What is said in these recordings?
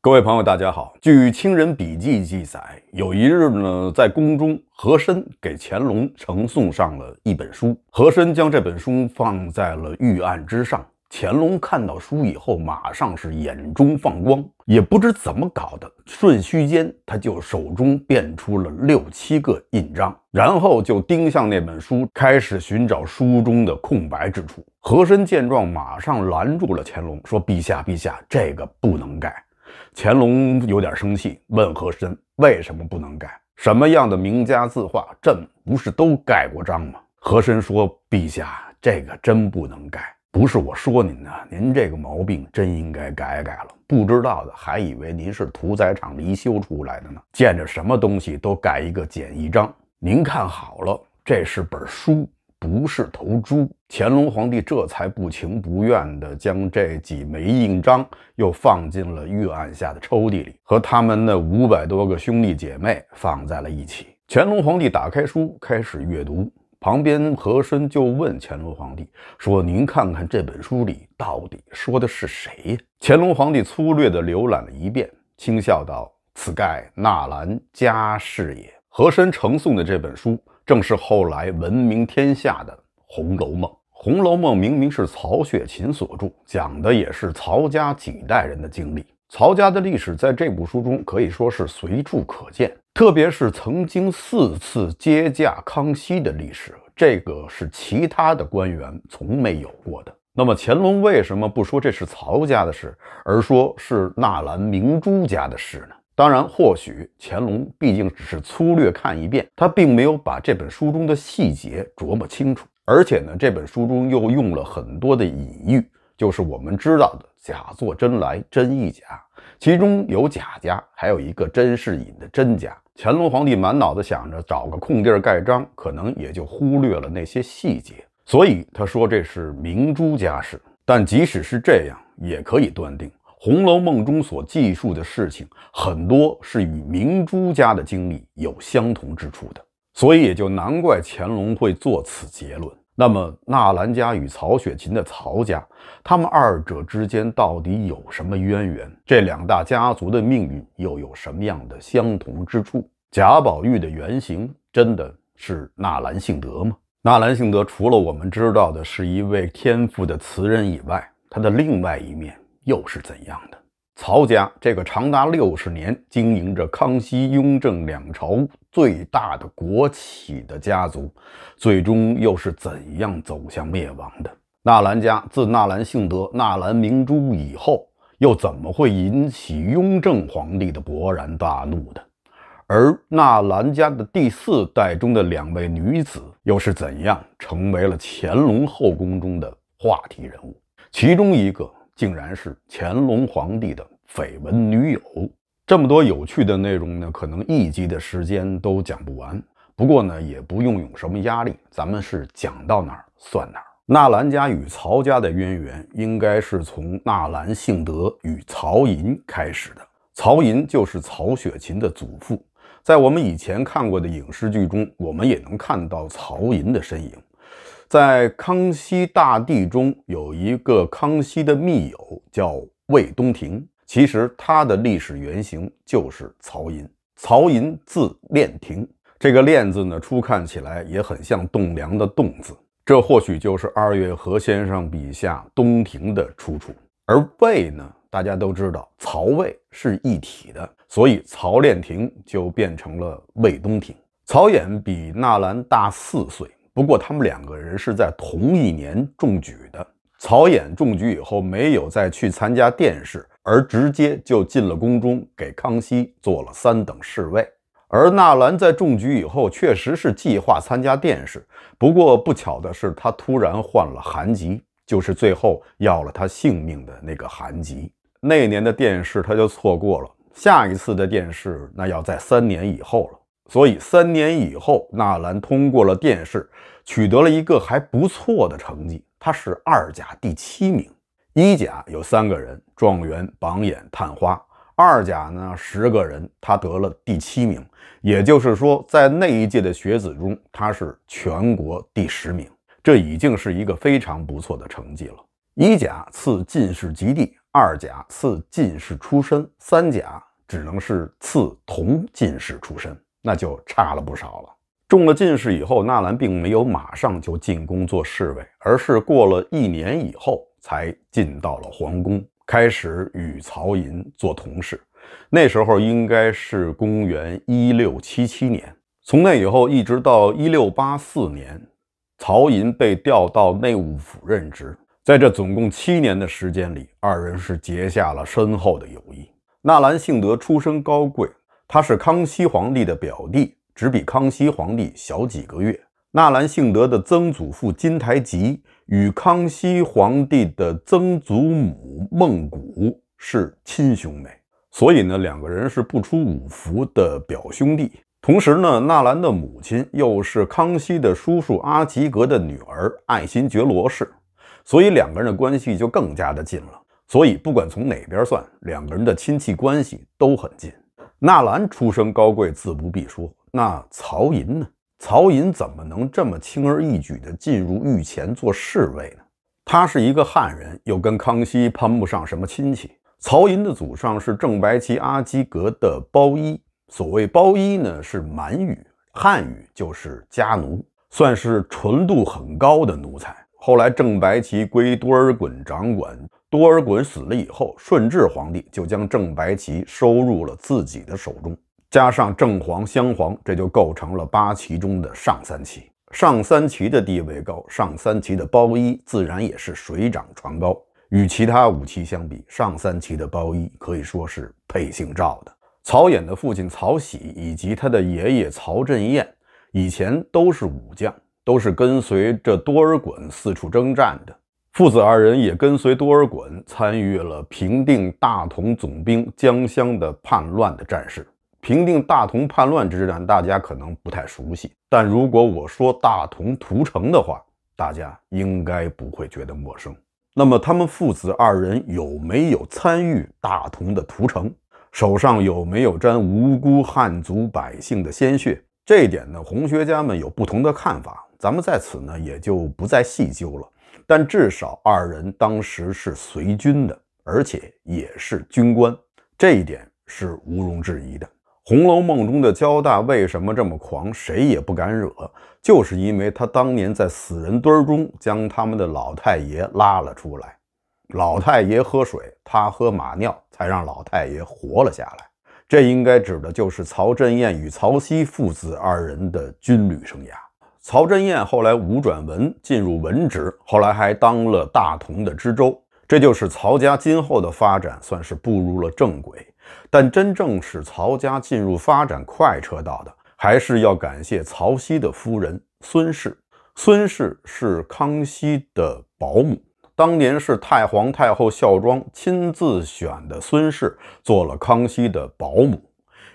各位朋友，大家好。据《清人笔记》记载，有一日呢，在宫中，和珅给乾隆呈送上了一本书。和珅将这本书放在了御案之上。乾隆看到书以后，马上是眼中放光，也不知怎么搞的，瞬息间他就手中变出了六七个印章，然后就盯向那本书，开始寻找书中的空白之处。和珅见状，马上拦住了乾隆，说：“陛下，陛下，这个不能改。”乾隆有点生气，问和珅为什么不能改？什么样的名家字画，朕不是都盖过章吗？和珅说：“陛下，这个真不能改。不是我说您呢，您这个毛病真应该改改了。不知道的还以为您是屠宰场离休出来的呢，见着什么东西都盖一个简易章。您看好了，这是本书。”不是头猪，乾隆皇帝这才不情不愿地将这几枚印章又放进了御案下的抽屉里，和他们那五百多个兄弟姐妹放在了一起。乾隆皇帝打开书，开始阅读，旁边和珅就问乾隆皇帝说：“您看看这本书里到底说的是谁？”乾隆皇帝粗略地浏览了一遍，轻笑道：“此盖纳兰家事也。”和珅呈送的这本书。正是后来闻名天下的《红楼梦》。《红楼梦》明明是曹雪芹所著，讲的也是曹家几代人的经历。曹家的历史在这部书中可以说是随处可见，特别是曾经四次接驾康熙的历史，这个是其他的官员从没有过的。那么乾隆为什么不说这是曹家的事，而说是纳兰明珠家的事呢？当然，或许乾隆毕竟只是粗略看一遍，他并没有把这本书中的细节琢磨清楚。而且呢，这本书中又用了很多的隐喻，就是我们知道的“假作真来，真亦假”，其中有贾家，还有一个甄士隐的真家。乾隆皇帝满脑子想着找个空地儿盖章，可能也就忽略了那些细节，所以他说这是明珠家事。但即使是这样，也可以断定。《红楼梦》中所记述的事情很多是与明珠家的经历有相同之处的，所以也就难怪乾隆会做此结论。那么，纳兰家与曹雪芹的曹家，他们二者之间到底有什么渊源？这两大家族的命运又有什么样的相同之处？贾宝玉的原型真的是纳兰性德吗？纳兰性德除了我们知道的是一位天赋的词人以外，他的另外一面。又是怎样的？曹家这个长达六十年经营着康熙、雍正两朝最大的国企的家族，最终又是怎样走向灭亡的？纳兰家自纳兰性德、纳兰明珠以后，又怎么会引起雍正皇帝的勃然大怒的？而纳兰家的第四代中的两位女子，又是怎样成为了乾隆后宫中的话题人物？其中一个。竟然是乾隆皇帝的绯闻女友，这么多有趣的内容呢，可能一集的时间都讲不完。不过呢，也不用有什么压力，咱们是讲到哪儿算哪儿。纳兰家与曹家的渊源，应该是从纳兰性德与曹寅开始的。曹寅就是曹雪芹的祖父，在我们以前看过的影视剧中，我们也能看到曹寅的身影。在康熙大帝中有一个康熙的密友叫魏东亭，其实他的历史原型就是曹寅。曹寅字炼亭，这个炼字呢，初看起来也很像栋梁的栋字，这或许就是二月河先生笔下东亭的出处。而魏呢，大家都知道曹魏是一体的，所以曹炼亭就变成了魏东亭。曹寅比纳兰大四岁。不过，他们两个人是在同一年中举的。曹寅中举以后，没有再去参加殿试，而直接就进了宫中，给康熙做了三等侍卫。而纳兰在中举以后，确实是计划参加殿试，不过不巧的是，他突然患了寒疾，就是最后要了他性命的那个寒疾。那年的殿试他就错过了，下一次的殿试那要在三年以后了。所以三年以后，纳兰通过了殿试，取得了一个还不错的成绩。他是二甲第七名，一甲有三个人，状元、榜眼、探花。二甲呢，十个人，他得了第七名。也就是说，在那一届的学子中，他是全国第十名，这已经是一个非常不错的成绩了。一甲赐进士及第，二甲赐进士出身，三甲只能是赐同进士出身，那就差了不少了。中了进士以后，纳兰并没有马上就进宫做侍卫，而是过了一年以后才进到了皇宫，开始与曹寅做同事。那时候应该是公元一六七七年。从那以后一直到一六八四年，曹寅被调到内务府任职。在这总共七年的时间里，二人是结下了深厚的友谊。纳兰性德出身高贵，他是康熙皇帝的表弟。只比康熙皇帝小几个月。纳兰性德的曾祖父金台吉与康熙皇帝的曾祖母孟古是亲兄妹，所以呢，两个人是不出五服的表兄弟。同时呢，纳兰的母亲又是康熙的叔叔阿吉格的女儿爱新觉罗氏，所以两个人的关系就更加的近了。所以不管从哪边算，两个人的亲戚关系都很近。纳兰出身高贵，自不必说。那曹寅呢？曹寅怎么能这么轻而易举地进入御前做侍卫呢？他是一个汉人，又跟康熙攀不上什么亲戚。曹寅的祖上是正白旗阿基格的包衣，所谓包衣呢，是满语，汉语就是家奴，算是纯度很高的奴才。后来正白旗归多尔衮掌管，多尔衮死了以后，顺治皇帝就将正白旗收入了自己的手中。加上正黄、镶黄，这就构成了八旗中的上三旗。上三旗的地位高，上三旗的包衣自然也是水涨船高。与其他五旗相比，上三旗的包衣可以说是配姓赵的。曹寅的父亲曹玺以及他的爷爷曹振彦以前都是武将，都是跟随着多尔衮四处征战的。父子二人也跟随多尔衮参与了平定大同总兵江襄的叛乱的战事。平定大同叛乱之战，大家可能不太熟悉，但如果我说大同屠城的话，大家应该不会觉得陌生。那么，他们父子二人有没有参与大同的屠城？手上有没有沾无辜汉族百姓的鲜血？这一点呢，红学家们有不同的看法，咱们在此呢也就不再细究了。但至少二人当时是随军的，而且也是军官，这一点是毋庸置疑的。《红楼梦》中的焦大为什么这么狂？谁也不敢惹，就是因为他当年在死人堆中将他们的老太爷拉了出来。老太爷喝水，他喝马尿，才让老太爷活了下来。这应该指的就是曹振彦与曹曦父子二人的军旅生涯。曹振彦后来武转文，进入文职，后来还当了大同的知州。这就是曹家今后的发展，算是步入了正轨。但真正使曹家进入发展快车道的，还是要感谢曹溪的夫人孙氏。孙氏是康熙的保姆，当年是太皇太后孝庄亲自选的孙氏做了康熙的保姆。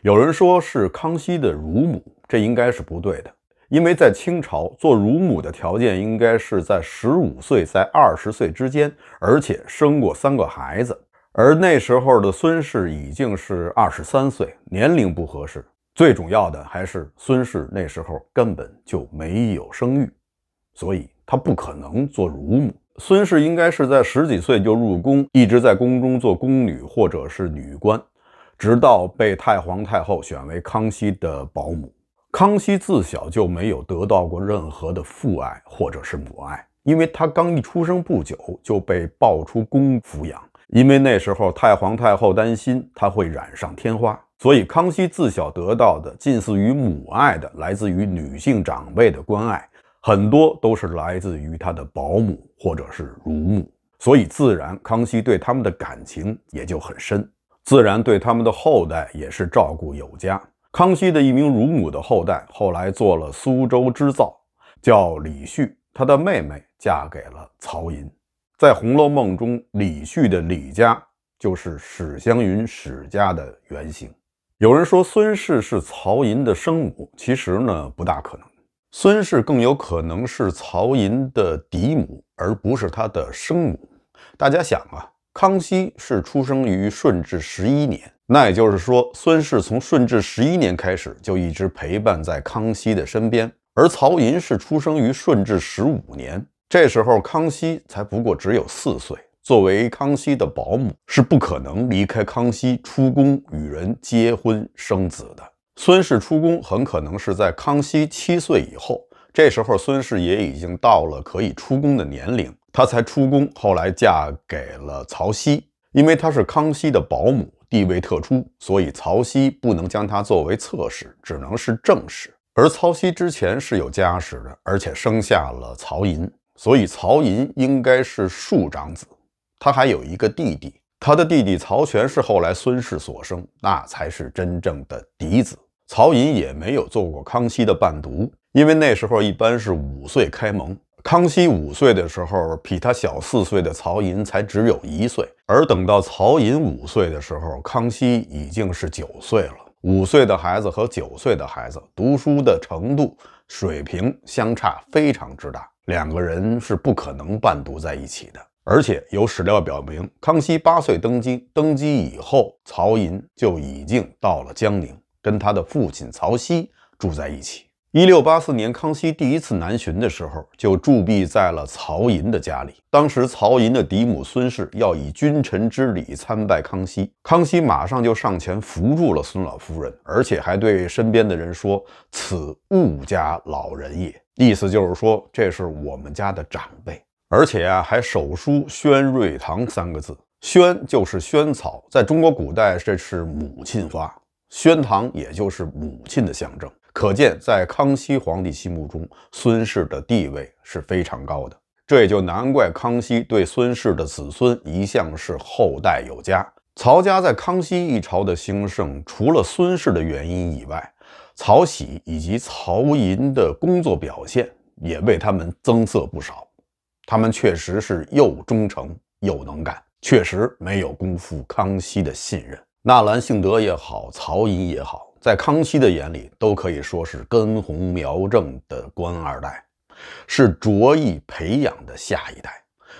有人说是康熙的乳母，这应该是不对的，因为在清朝做乳母的条件应该是在十五岁在二十岁之间，而且生过三个孩子。而那时候的孙氏已经是二十三岁，年龄不合适。最主要的还是孙氏那时候根本就没有生育，所以她不可能做乳母。孙氏应该是在十几岁就入宫，一直在宫中做宫女或者是女官，直到被太皇太后选为康熙的保姆。康熙自小就没有得到过任何的父爱或者是母爱，因为他刚一出生不久就被抱出宫抚养。因为那时候太皇太后担心他会染上天花，所以康熙自小得到的近似于母爱的，来自于女性长辈的关爱，很多都是来自于他的保姆或者是乳母，所以自然康熙对他们的感情也就很深，自然对他们的后代也是照顾有加。康熙的一名乳母的后代后来做了苏州织造，叫李旭，他的妹妹嫁给了曹寅。在《红楼梦》中，李旭的李家就是史湘云史家的原型。有人说孙氏是曹寅的生母，其实呢不大可能。孙氏更有可能是曹寅的嫡母，而不是他的生母。大家想啊，康熙是出生于顺治十一年，那也就是说，孙氏从顺治十一年开始就一直陪伴在康熙的身边，而曹寅是出生于顺治十五年。这时候康熙才不过只有四岁，作为康熙的保姆，是不可能离开康熙出宫与人结婚生子的。孙氏出宫很可能是在康熙七岁以后，这时候孙氏也已经到了可以出宫的年龄，她才出宫。后来嫁给了曹熙，因为她是康熙的保姆，地位特殊，所以曹熙不能将他作为侧室，只能是正室。而曹熙之前是有家室的，而且生下了曹寅，所以曹寅应该是庶长子。他还有一个弟弟。他的弟弟曹全是后来孙氏所生，那才是真正的嫡子。曹寅也没有做过康熙的伴读，因为那时候一般是五岁开蒙。康熙五岁的时候，比他小四岁的曹寅才只有一岁，而等到曹寅五岁的时候，康熙已经是九岁了。五岁的孩子和九岁的孩子读书的程度水平相差非常之大，两个人是不可能伴读在一起的。而且有史料表明，康熙八岁登基，登基以后，曹寅就已经到了江宁，跟他的父亲曹熙住在一起。一六八四年，康熙第一次南巡的时候，就驻跸在了曹寅的家里。当时，曹寅的嫡母孙氏要以君臣之礼参拜康熙，康熙马上就上前扶住了孙老夫人，而且还对身边的人说：“此物家老人也。”意思就是说，这是我们家的长辈。而且啊，还手书“宣瑞堂”三个字，“宣”就是萱草，在中国古代这是母亲花，“宣堂”也就是母亲的象征。可见，在康熙皇帝心目中，孙氏的地位是非常高的。这也就难怪康熙对孙氏的子孙一向是厚待有加。曹家在康熙一朝的兴盛，除了孙氏的原因以外，曹玺以及曹寅的工作表现也为他们增色不少。他们确实是又忠诚又能干，确实没有辜负康熙的信任。纳兰性德也好，曹寅也好，在康熙的眼里都可以说是根红苗正的官二代，是着意培养的下一代。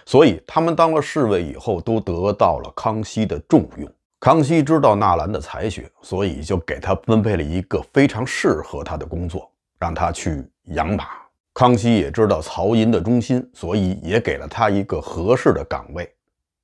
所以他们当了侍卫以后，都得到了康熙的重用。康熙知道纳兰的才学，所以就给他分配了一个非常适合他的工作，让他去养马。康熙也知道曹寅的忠心，所以也给了他一个合适的岗位，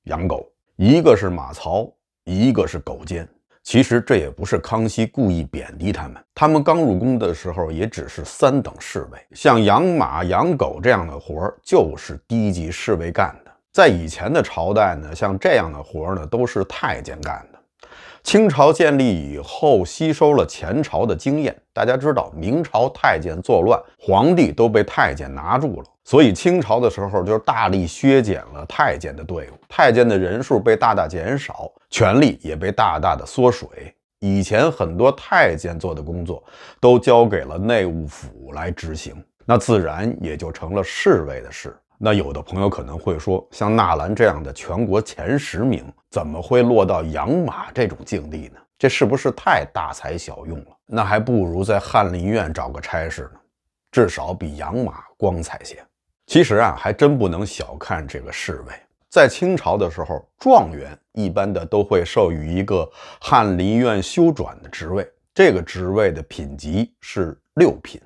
养狗。一个是马曹，一个是狗监。其实这也不是康熙故意贬低他们，他们刚入宫的时候也只是三等侍卫，像养马、养狗这样的活儿就是低级侍卫干的。在以前的朝代呢，像这样的活儿呢都是太监干的。清朝建立以后，吸收了前朝的经验。大家知道，明朝太监作乱，皇帝都被太监拿住了，所以清朝的时候就大力削减了太监的队伍，太监的人数被大大减少，权力也被大大的缩水。以前很多太监做的工作都交给了内务府来执行，那自然也就成了侍卫的事。那有的朋友可能会说，像纳兰这样的全国前十名，怎么会落到养马这种境地呢？这是不是太大材小用了？那还不如在翰林院找个差事呢，至少比养马光彩些。其实啊，还真不能小看这个侍卫。在清朝的时候，状元一般的都会授予一个翰林院修转的职位，这个职位的品级是六品。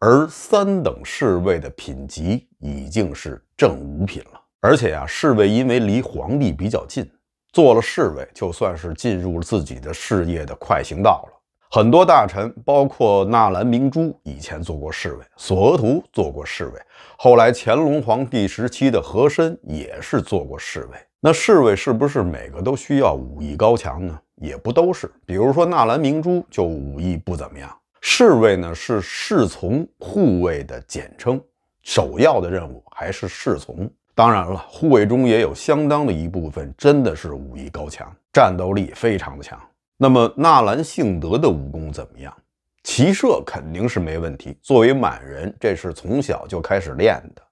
而三等侍卫的品级已经是正五品了，而且呀，侍卫因为离皇帝比较近，做了侍卫就算是进入了自己的事业的快行道了。很多大臣，包括纳兰明珠，以前做过侍卫；索额图做过侍卫，后来乾隆皇帝时期的和珅也是做过侍卫。那侍卫是不是每个都需要武艺高强呢？也不都是。比如说纳兰明珠就武艺不怎么样。侍卫呢是侍从护卫的简称，首要的任务还是侍从。当然了，护卫中也有相当的一部分真的是武艺高强，战斗力非常的强。那么纳兰性德的武功怎么样？骑射肯定是没问题，作为满人，这是从小就开始练的。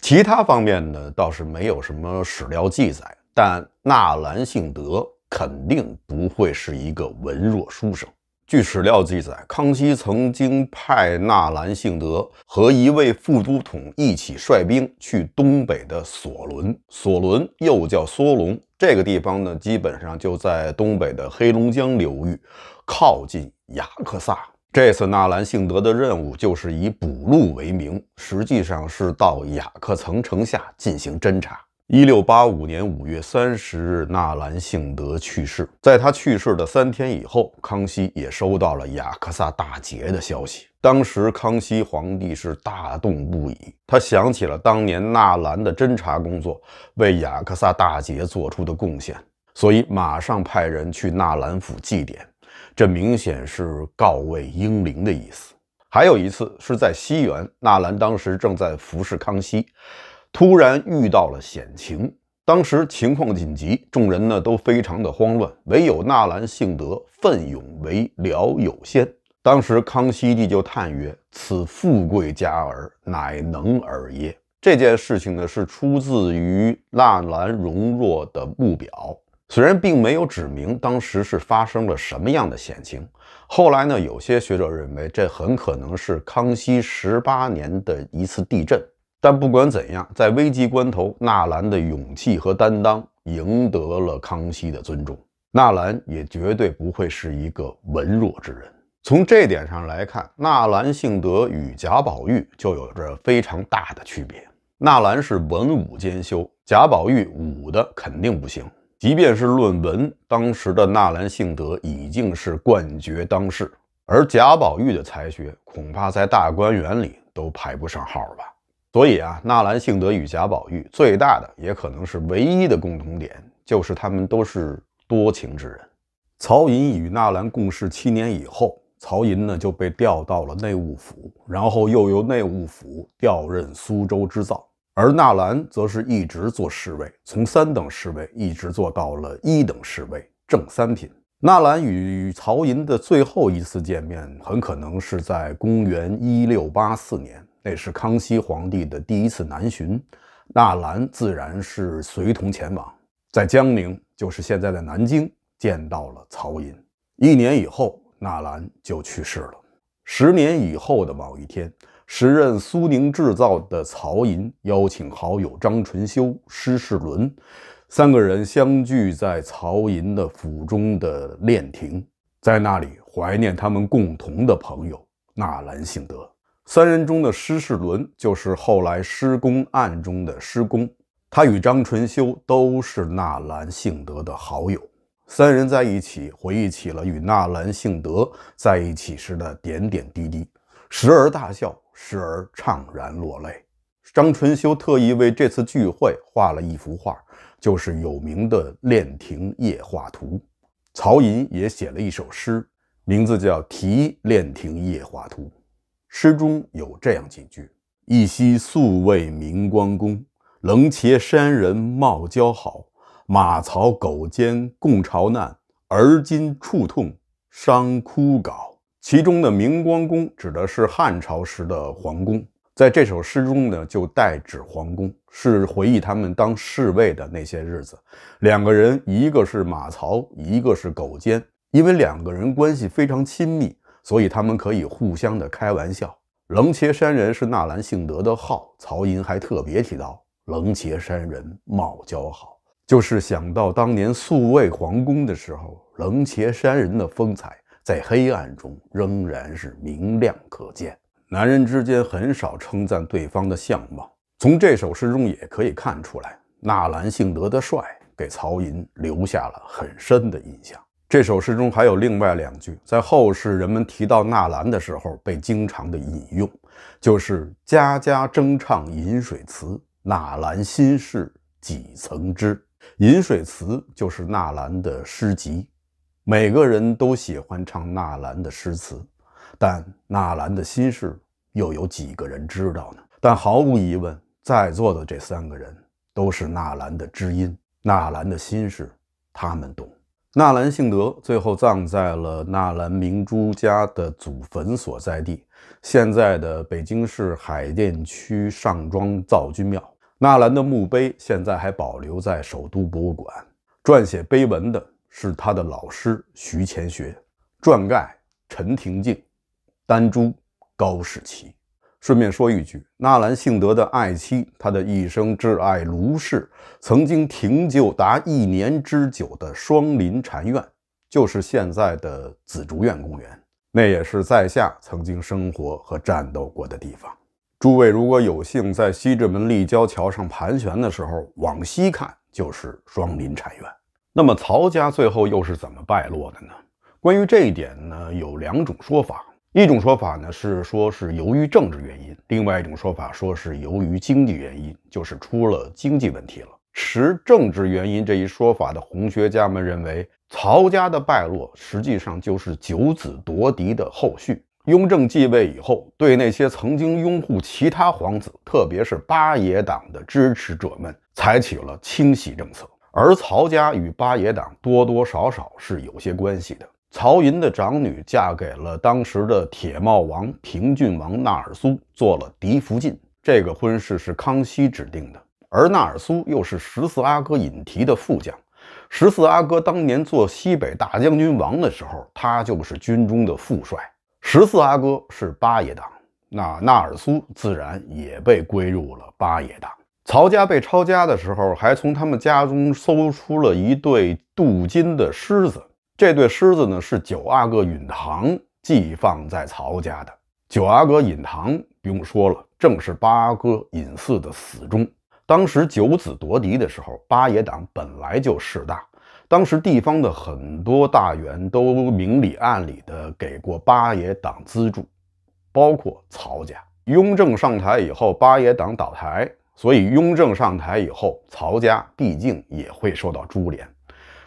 其他方面呢，倒是没有什么史料记载，但纳兰性德肯定不会是一个文弱书生。据史料记载，康熙曾经派纳兰性德和一位副都统一起率兵去东北的索伦。索伦又叫梭龙，这个地方呢，基本上就在东北的黑龙江流域，靠近雅克萨。这次纳兰性德的任务就是以捕鹿为名，实际上是到雅克层城下进行侦查。一六八五年五月三十日，纳兰性德去世。在他去世的三天以后，康熙也收到了雅克萨大捷的消息。当时，康熙皇帝是大动不已，他想起了当年纳兰的侦察工作为雅克萨大捷做出的贡献，所以马上派人去纳兰府祭奠。这明显是告慰英灵的意思。还有一次是在西园，纳兰当时正在服侍康熙。突然遇到了险情，当时情况紧急，众人呢都非常的慌乱，唯有纳兰性德奋勇为辽有先。当时康熙帝就叹曰：“此富贵家儿，乃能尔耶？”这件事情呢是出自于纳兰容若的墓表，虽然并没有指明当时是发生了什么样的险情。后来呢，有些学者认为这很可能是康熙十八年的一次地震。但不管怎样，在危急关头，纳兰的勇气和担当赢得了康熙的尊重。纳兰也绝对不会是一个文弱之人。从这点上来看，纳兰性德与贾宝玉就有着非常大的区别。纳兰是文武兼修，贾宝玉武的肯定不行。即便是论文，当时的纳兰性德已经是冠绝当世，而贾宝玉的才学恐怕在大观园里都排不上号吧。所以啊，纳兰性德与贾宝玉最大的，也可能是唯一的共同点，就是他们都是多情之人。曹寅与纳兰共事七年以后，曹寅呢就被调到了内务府，然后又由内务府调任苏州织造，而纳兰则是一直做侍卫，从三等侍卫一直做到了一等侍卫，正三品。纳兰与曹寅的最后一次见面，很可能是在公元一六八四年。那是康熙皇帝的第一次南巡，纳兰自然是随同前往，在江宁，就是现在的南京，见到了曹寅。一年以后，纳兰就去世了。十年以后的某一天，时任苏宁制造的曹寅邀请好友张纯修、施世伦三个人相聚在曹寅的府中的练亭，在那里怀念他们共同的朋友纳兰性德。三人中的施世伦就是后来施公案中的施公，他与张纯修都是纳兰性德的好友。三人在一起回忆起了与纳兰性德在一起时的点点滴滴，时而大笑，时而怅然落泪。张纯修特意为这次聚会画了一幅画，就是有名的《练亭夜画图》。曹寅也写了一首诗，名字叫《题练亭夜画图》。诗中有这样几句：“一夕宿卫明光宫，冷且山人貌姣好。马槽狗奸共朝难，而今触痛伤枯槁。”其中的明光宫指的是汉朝时的皇宫，在这首诗中呢，就代指皇宫，是回忆他们当侍卫的那些日子。两个人，一个是马槽，一个是狗奸，因为两个人关系非常亲密。所以他们可以互相的开玩笑。冷且山人是纳兰性德的号，曹寅还特别提到冷且山人貌姣好，就是想到当年宿卫皇宫的时候，冷且山人的风采在黑暗中仍然是明亮可见。男人之间很少称赞对方的相貌，从这首诗中也可以看出来，纳兰性德的帅给曹寅留下了很深的印象。这首诗中还有另外两句，在后世人们提到纳兰的时候被经常的引用，就是“家家争唱饮水词，纳兰心事几曾知”。饮水词就是纳兰的诗集，每个人都喜欢唱纳兰的诗词，但纳兰的心事又有几个人知道呢？但毫无疑问，在座的这三个人都是纳兰的知音，纳兰的心事他们懂。纳兰性德最后葬在了纳兰明珠家的祖坟所在地，现在的北京市海淀区上庄造君庙。纳兰的墓碑现在还保留在首都博物馆。撰写碑文的是他的老师徐乾学，撰盖陈廷敬，丹朱高士奇。顺便说一句，纳兰性德的爱妻，他的一生挚爱卢氏，曾经停就达一年之久的双林禅院，就是现在的紫竹院公园，那也是在下曾经生活和战斗过的地方。诸位如果有幸在西直门立交桥上盘旋的时候，往西看就是双林禅院。那么曹家最后又是怎么败落的呢？关于这一点呢，有两种说法。一种说法呢是说是由于政治原因，另外一种说法说是由于经济原因，就是出了经济问题了。持政治原因这一说法的红学家们认为，曹家的败落实际上就是九子夺嫡的后续。雍正继位以后，对那些曾经拥护其他皇子，特别是八爷党的支持者们，采取了清洗政策。而曹家与八爷党多多少少是有些关系的。曹寅的长女嫁给了当时的铁帽王平郡王纳尔苏，做了嫡福晋。这个婚事是康熙指定的，而纳尔苏又是十四阿哥尹提的副将。十四阿哥当年做西北大将军王的时候，他就是军中的副帅。十四阿哥是八爷党，那纳尔苏自然也被归入了八爷党。曹家被抄家的时候，还从他们家中搜出了一对镀金的狮子。这对狮子呢，是九阿哥允堂寄放在曹家的。九阿哥尹堂不用说了，正是八阿哥尹四的死忠。当时九子夺嫡的时候，八爷党本来就势大，当时地方的很多大员都明里暗里的给过八爷党资助，包括曹家。雍正上台以后，八爷党倒台，所以雍正上台以后，曹家毕竟也会受到株连。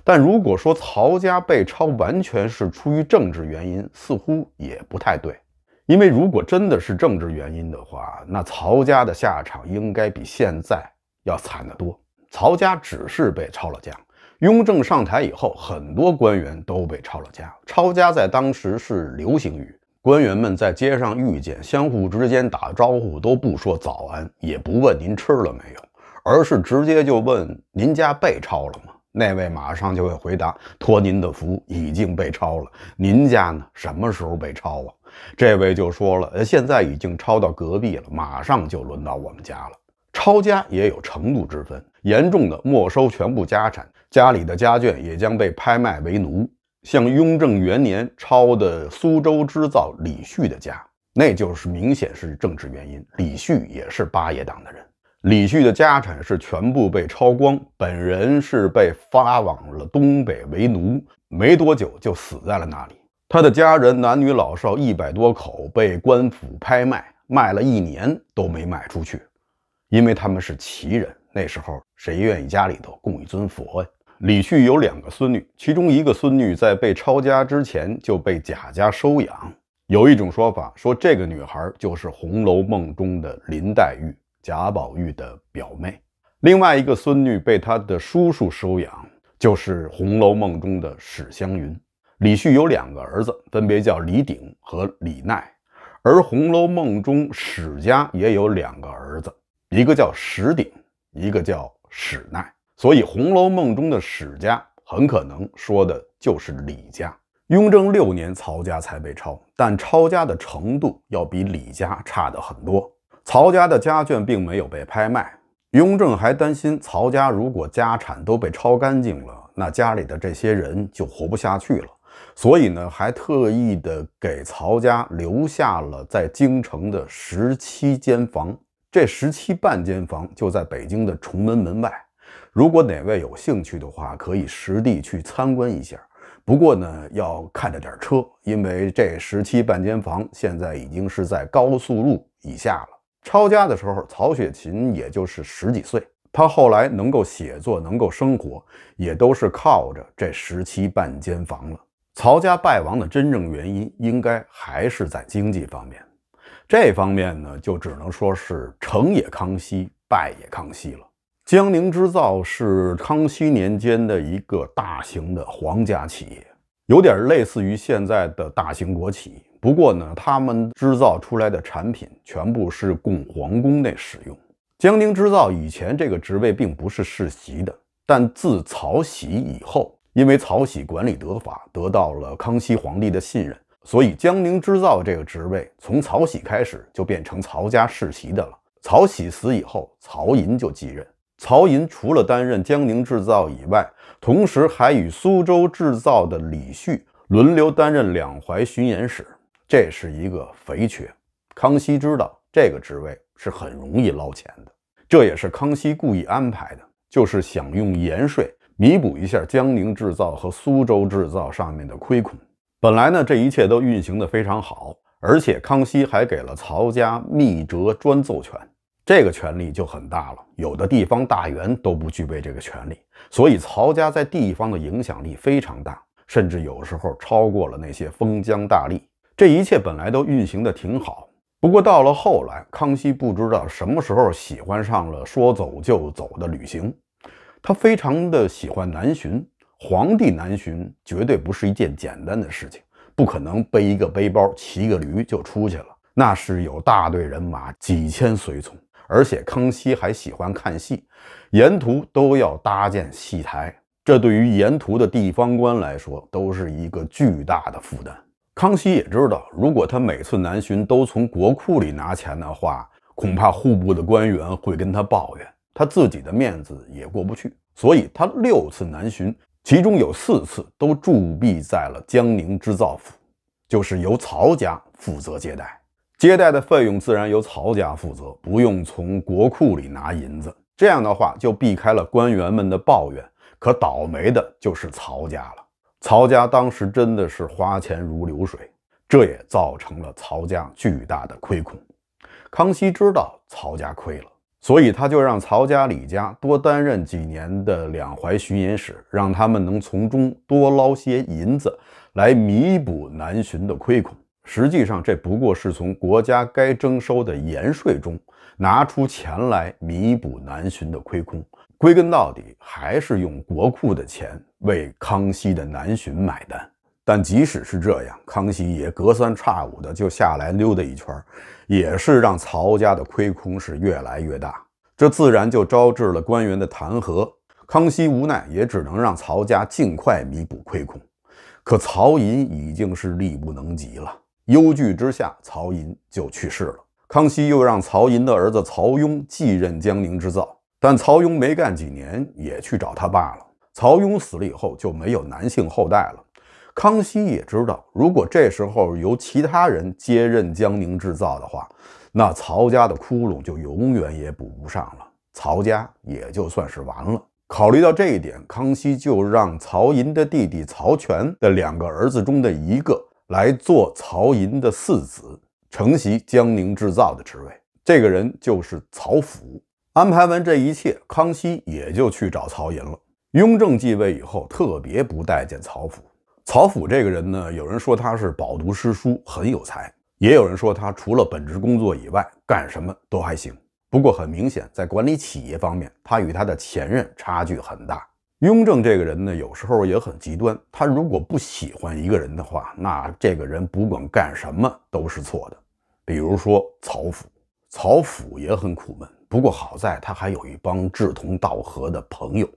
但如果说曹家被抄完全是出于政治原因，似乎也不太对。因为如果真的是政治原因的话，那曹家的下场应该比现在要惨得多。曹家只是被抄了家，雍正上台以后，很多官员都被抄了家。抄家在当时是流行语，官员们在街上遇见，相互之间打招呼都不说早安，也不问您吃了没有，而是直接就问您家被抄了吗？那位马上就会回答：“托您的福，已经被抄了。您家呢？什么时候被抄啊？”这位就说了：“呃，现在已经抄到隔壁了，马上就轮到我们家了。”抄家也有程度之分，严重的没收全部家产，家里的家眷也将被拍卖为奴。像雍正元年抄的苏州织造李旭的家，那就是明显是政治原因。李旭也是八爷党的人。李旭的家产是全部被抄光，本人是被发往了东北为奴，没多久就死在了那里。他的家人男女老少一百多口被官府拍卖，卖了一年都没卖出去，因为他们是旗人。那时候谁愿意家里头供一尊佛呀？李旭有两个孙女，其中一个孙女在被抄家之前就被贾家收养。有一种说法说，这个女孩就是《红楼梦》中的林黛玉。贾宝玉的表妹，另外一个孙女被他的叔叔收养，就是《红楼梦》中的史湘云。李旭有两个儿子，分别叫李鼎和李鼐，而《红楼梦》中史家也有两个儿子，一个叫史鼎，一个叫史鼐。所以，《红楼梦》中的史家很可能说的就是李家。雍正六年，曹家才被抄，但抄家的程度要比李家差的很多。曹家的家眷并没有被拍卖，雍正还担心曹家如果家产都被抄干净了，那家里的这些人就活不下去了，所以呢，还特意的给曹家留下了在京城的十七间房。这十七半间房就在北京的崇文门外，如果哪位有兴趣的话，可以实地去参观一下。不过呢，要看着点车，因为这十七半间房现在已经是在高速路以下了。抄家的时候，曹雪芹也就是十几岁。他后来能够写作，能够生活，也都是靠着这十七半间房了。曹家败亡的真正原因，应该还是在经济方面。这方面呢，就只能说是成也康熙，败也康熙了。江宁织造是康熙年间的一个大型的皇家企业，有点类似于现在的大型国企。不过呢，他们制造出来的产品全部是供皇宫内使用。江宁织造以前这个职位并不是世袭的，但自曹玺以后，因为曹玺管理得法，得到了康熙皇帝的信任，所以江宁织造这个职位从曹玺开始就变成曹家世袭的了。曹玺死以后，曹寅就继任。曹寅除了担任江宁制造以外，同时还与苏州制造的李旭轮流担任两淮巡盐使。这是一个肥缺，康熙知道这个职位是很容易捞钱的。这也是康熙故意安排的，就是想用盐税弥补一下江宁制造和苏州制造上面的亏空。本来呢，这一切都运行的非常好，而且康熙还给了曹家密折专奏权，这个权力就很大了。有的地方大员都不具备这个权利，所以曹家在地方的影响力非常大，甚至有时候超过了那些封疆大吏。这一切本来都运行的挺好，不过到了后来，康熙不知道什么时候喜欢上了说走就走的旅行，他非常的喜欢南巡。皇帝南巡绝对不是一件简单的事情，不可能背一个背包、骑个驴就出去了，那是有大队人马、几千随从，而且康熙还喜欢看戏，沿途都要搭建戏台，这对于沿途的地方官来说都是一个巨大的负担。康熙也知道，如果他每次南巡都从国库里拿钱的话，恐怕户部的官员会跟他抱怨，他自己的面子也过不去，所以他六次南巡。其中有四次都驻跸在了江宁织造府，就是由曹家负责接待，接待的费用自然由曹家负责，不用从国库里拿银子。这样的话就避开了官员们的抱怨。可倒霉的就是曹家了，曹家当时真的是花钱如流水，这也造成了曹家巨大的亏空。康熙知道曹家亏了。所以他就让曹家、李家多担任几年的两淮巡盐使，让他们能从中多捞些银子来弥补南巡的亏空。实际上，这不过是从国家该征收的盐税中拿出钱来弥补南巡的亏空。归根到底，还是用国库的钱为康熙的南巡买单。但即使是这样，康熙也隔三差五的就下来溜达一圈，也是让曹家的亏空是越来越大。这自然就招致了官员的弹劾。康熙无奈，也只能让曹家尽快弥补亏空。可曹寅已经是力不能及了，忧惧之下，曹寅就去世了。康熙又让曹寅的儿子曹雍继任江宁织造，但曹雍没干几年，也去找他爸了。曹雍死了以后，就没有男性后代了。康熙也知道，如果这时候由其他人接任江宁制造的话，那曹家的窟窿就永远也补不上了，曹家也就算是完了。考虑到这一点，康熙就让曹寅的弟弟曹全的两个儿子中的一个来做曹寅的嗣子，承袭江宁制造的职位。这个人就是曹府。安排完这一切，康熙也就去找曹寅了。雍正继位以后，特别不待见曹府。曹府这个人呢，有人说他是饱读诗书，很有才；也有人说他除了本职工作以外，干什么都还行。不过很明显，在管理企业方面，他与他的前任差距很大。雍正这个人呢，有时候也很极端。他如果不喜欢一个人的话，那这个人不管干什么都是错的。比如说曹府，曹府也很苦闷。不过好在他还有一帮志同道合的朋友。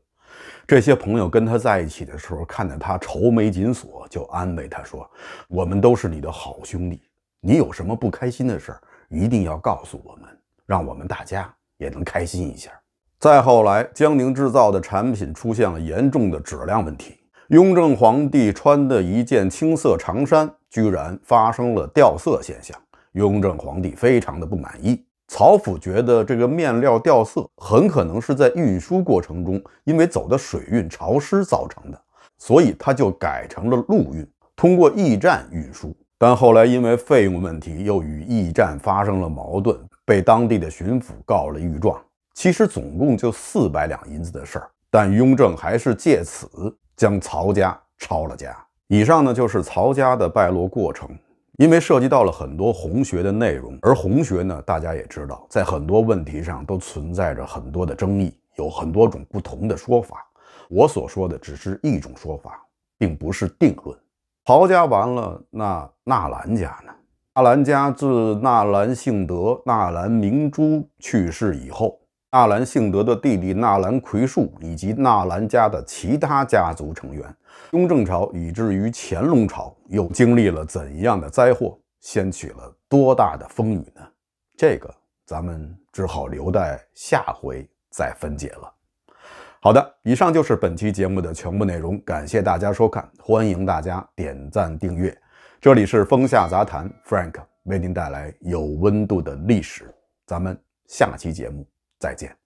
这些朋友跟他在一起的时候，看见他愁眉紧锁，就安慰他说：“我们都是你的好兄弟，你有什么不开心的事儿，一定要告诉我们，让我们大家也能开心一下。”再后来，江宁制造的产品出现了严重的质量问题，雍正皇帝穿的一件青色长衫居然发生了掉色现象，雍正皇帝非常的不满意。曹府觉得这个面料掉色很可能是在运输过程中，因为走的水运潮湿造成的，所以他就改成了陆运，通过驿站运输。但后来因为费用问题，又与驿站发生了矛盾，被当地的巡抚告了御状。其实总共就四百两银子的事儿，但雍正还是借此将曹家抄了家。以上呢就是曹家的败落过程。因为涉及到了很多红学的内容，而红学呢，大家也知道，在很多问题上都存在着很多的争议，有很多种不同的说法。我所说的只是一种说法，并不是定论。曹家完了，那纳兰家呢？纳兰家自纳兰性德、纳兰明珠去世以后，纳兰性德的弟弟纳兰魁树以及纳兰家的其他家族成员。雍正朝以至于乾隆朝又经历了怎样的灾祸，掀起了多大的风雨呢？这个咱们只好留待下回再分解了。好的，以上就是本期节目的全部内容，感谢大家收看，欢迎大家点赞订阅。这里是风下杂谈，Frank 为您带来有温度的历史，咱们下期节目再见。